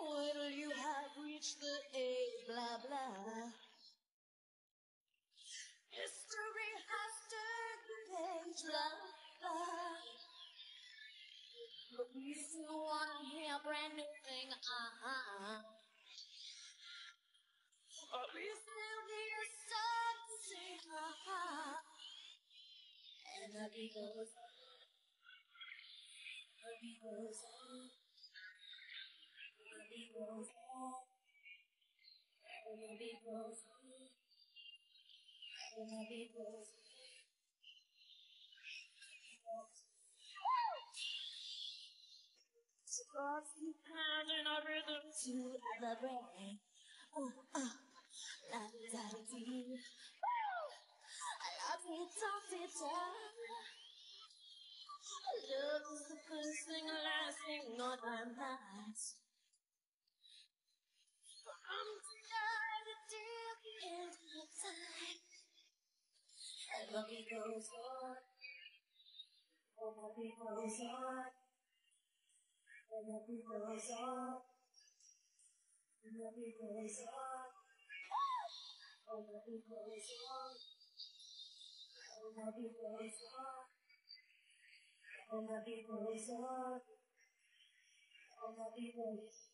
When you have reached the age, blah blah. History has turned the page, blah blah. But we still wanna hear a brand new thing, uh-huh. But we still And the beat goes on. The beat goes on. The beat goes on. And the beat goes on. And the beat goes on. Scars keep pounding a rhythm to the brain. Oh, uh, la da dee. Woo! I love it, talk. Love is the first thing lasting on our minds. I'm tired of deep into time. And the beat goes on. Oh, the beat goes on. And the beat goes on. The beat goes on. The beat goes on. The beat goes on. And the beat goes on. And the beat goes on.